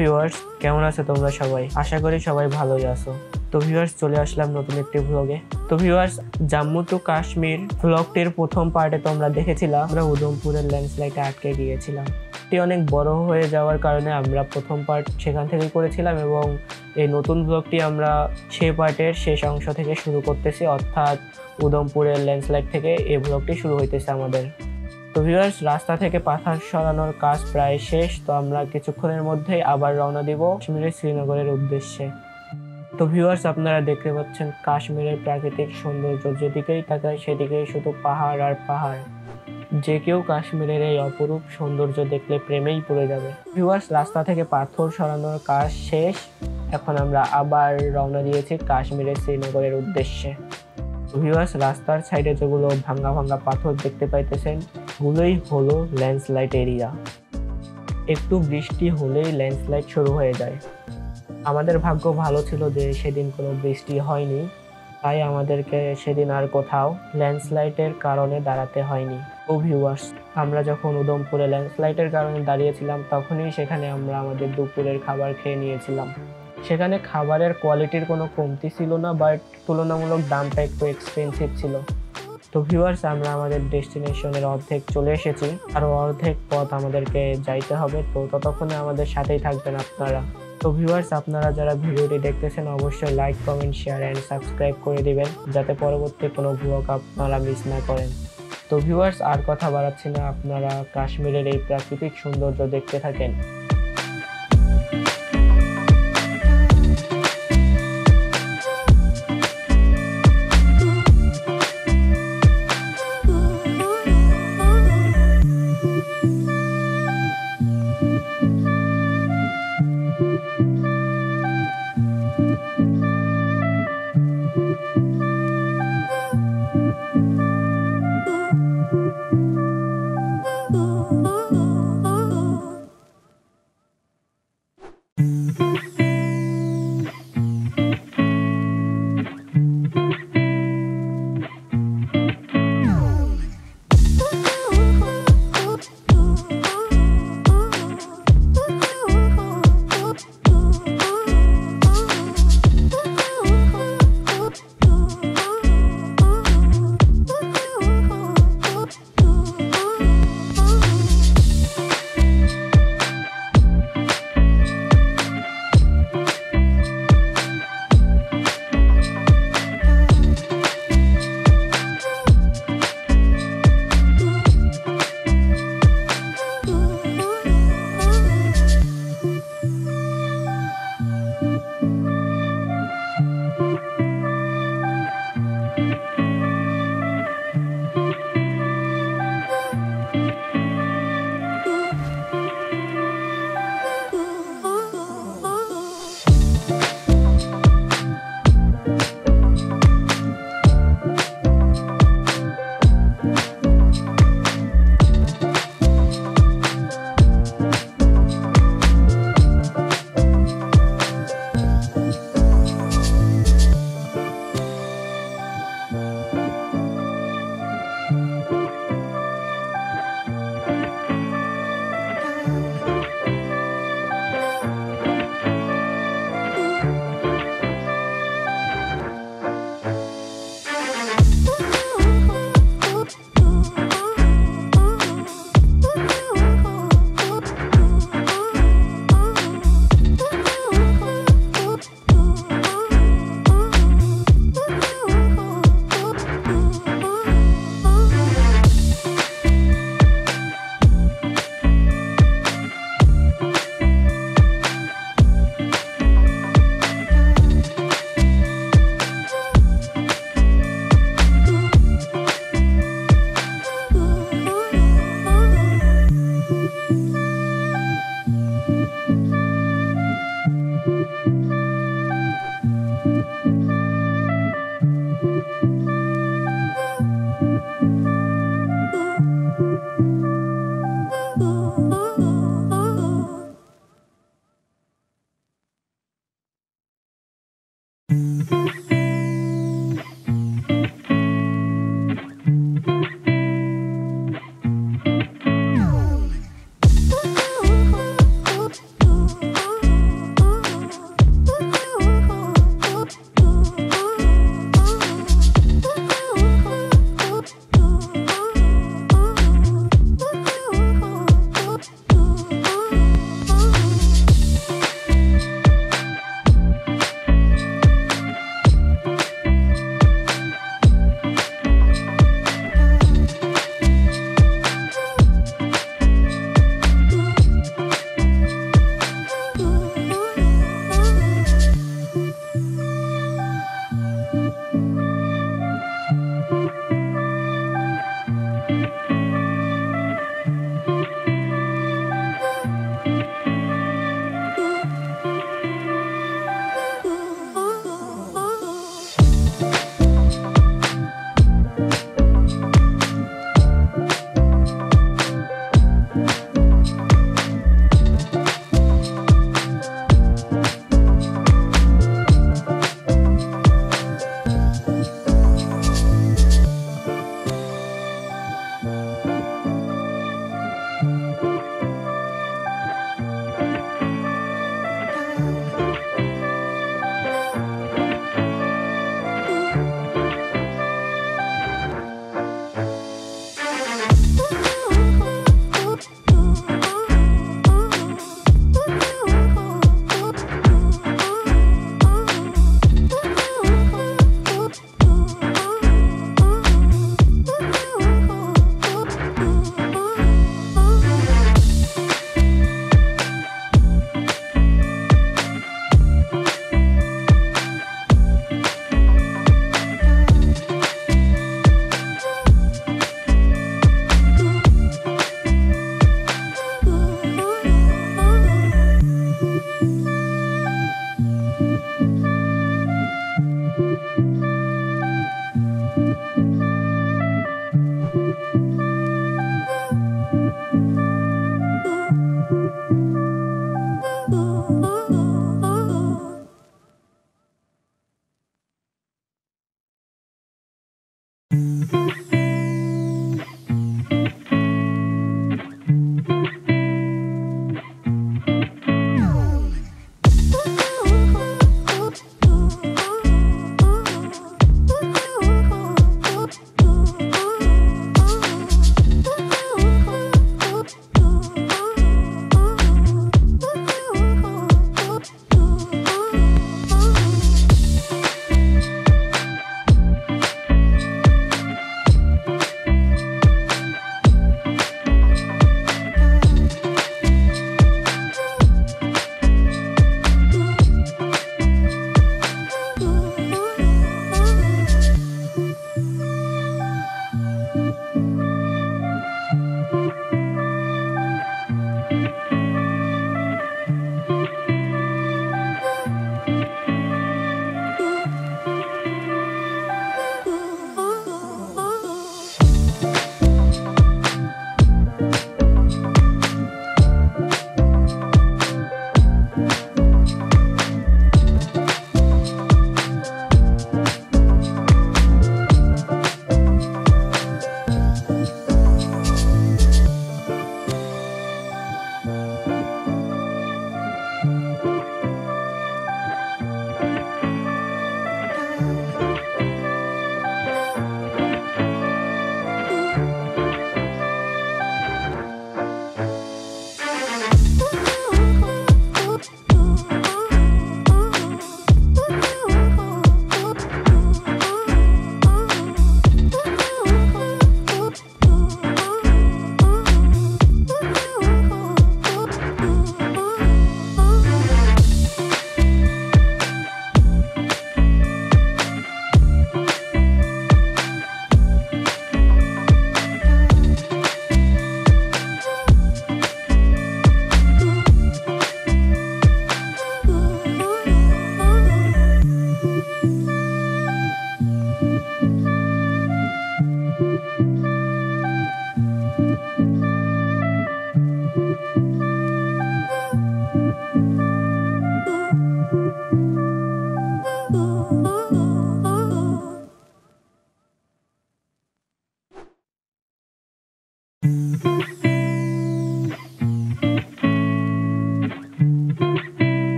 Viewers কেমন আছো তোমরা সবাই? আশা করি সবাই ভালোই আছো। তো ভিউয়ার্স চলে আসলাম নতুন একটি ভ্লগে তো ভিউয়ার্স জাম্মু টু কাশ্মীর ভ্লগটির প্রথম পার্টে তোমরা দেখেছিলাম। আমরা উধমপুরের ল্যান্ডস্লাইডে আটকে গিয়েছিলাম। এটি অনেক বড় হয়ে যাওয়ার কারণে আমরা প্রথম পার্ট সেখান থেকেই করেছিলাম এবং এই নতুন ভ্লগটি আমরা সে পার্টের শেষ অংশ থেকে শুরু করতেছি। অর্থাৎ উধমপুরের ল্যান্ডস্লাইড থেকে এই ভ্লগটি শুরু হইতেছে আমাদের। তো ভিউয়ার্স রাস্তা থেকে পাথর সরানোর কাজ প্রায় শেষ, তো আমরা কিছুক্ষণের মধ্যেই আবার রওনা দিব কাশ্মীরের শ্রীনগরের উদ্দেশ্যে। তো ভিউয়ার্স আপনারা দেখতে পাচ্ছেন কাশ্মীরের প্রাকৃতিক সৌন্দর্য যেদিকেই তাকায়, সেদিকেই শুধু পাহাড় আর পাহাড়। যে কেউ কাশ্মীরের এই অপরূপ সৌন্দর্য দেখলে প্রেমেই পড়ে যাবে। ভিউয়ার্স রাস্তা থেকে পাথর সরানোর কাজ শেষ। এখন আমরা আবার রওনা দিয়েছি কাশ্মীরের শ্রীনগরের উদ্দেশ্যে। ভিউয়ার্স রাস্তার সাইডে যেগুলো ভাঙ্গা ভাঙ্গা পাথর দেখতে পাইতেছেন গুলোই হলো ল্যান্ডস্লাইড এরিয়া। একটু বৃষ্টি হলেই ল্যান্ডস্লাইড শুরু হয়ে যায়। আমাদের ভাগ্য ভালো ছিল যে সেদিন কোনো বৃষ্টি হয়নি, তাই আমাদেরকে সেদিন আর কোথাও ল্যান্ডস্লাইডের কারণে দাঁড়াতে হয়নি। ও ভিউয়ার্স আমরা যখন উদমপুরে ল্যান্ডস্লাইডের কারণে দাঁড়িয়েছিলাম, তখনই সেখানে আমরা আমাদের দুপুরের খাবার খেয়ে নিয়েছিলাম। সেখানে খাবারের কোয়ালিটির কোনো কমতি ছিল না বাট তুলনামূলক দামটা একটু এক্সপেন্সিভ ছিল। তো ভিউয়ার্স আমরা আমাদের ডেস্টিনেশনের অর্ধেক চলে এসেছি। আর অর্ধেক পথ আমাদেরকে যাইতে হবে, তো ততক্ষণে আমাদের সাথেই থাকবেন আপনারা। তো ভিউয়ার্স আপনারা যারা ভিডিওটি দেখতেছেন, অবশ্যই like comment share and subscribe করে দিবেন, যাতে পরবর্তী কোনো ব্লগ আপনারা মিস না করেন। তো ভিউয়ার্স আর কথা বাড়াচ্ছি না, আপনারা কাশ্মীরের এই প্রাকৃতিক সৌন্দর্য দেখতে থাকেন।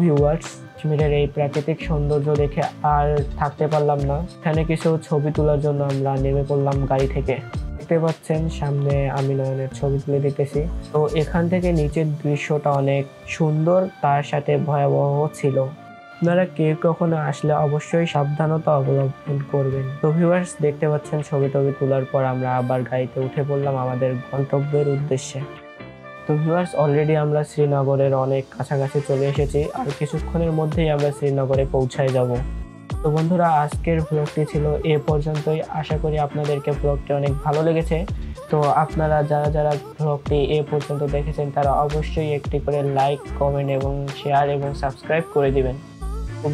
ভিউয়ার্স কাশ্মীরের এই প্রাকৃতিক সৌন্দর্য দেখে আর থাকতে পারলাম না। এখানে কিছু ছবি তোলার জন্য আমরা নেমে পড়লাম গাড়ি থেকে। দেখতে পাচ্ছেন, সামনে আমি নয়নের ছবি তুলে দিতেছি। তো এখান থেকে নিচের দৃশ্যটা অনেক সুন্দর, তার সাথে ভয়াবহ ছিল। আপনারা কেউ কখনো আসলে অবশ্যই সাবধানতা অবলম্বন করবেন। তো ভিউয়ার্স দেখতে পাচ্ছেন ছবি টবি তোলার পর আমরা আবার গাড়িতে উঠে পড়লাম আমাদের গন্তব্যের উদ্দেশ্যে। তো ভিউয়ার্স অলরেডি আমরা শ্রীনগরের অনেক কাছাকাছি চলে এসেছি আর কিছুক্ষণের মধ্যেই আমরা শ্রীনগরে পৌঁছায় যাব। তো বন্ধুরা, আজকের ব্লগটি ছিল এ পর্যন্তই। আশা করি আপনাদেরকে ব্লগটি অনেক ভালো লেগেছে। তো আপনারা যারা যারা ব্লগটি এ পর্যন্ত দেখেছেন, তারা অবশ্যই একটি করে লাইক কমেন্ট এবং শেয়ার এবং সাবস্ক্রাইব করে দিবেন।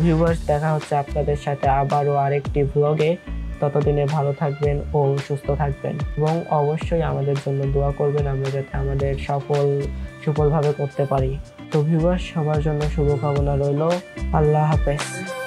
ভিউয়ার্স দেখা হচ্ছে আপনাদের সাথে আবারও আরেকটি ব্লগে ততদিনে ভালো থাকবেন ও সুস্থ থাকবেন। এবং অবশ্যই আমাদের জন্য দোয়া করবেন আমরা যাতে আমাদের সফল, সুফলভাবে করতে পারি। তো ভিউয়ার সবার জন্য শুভকামনা রইল। আল্লাহ হাফেজ।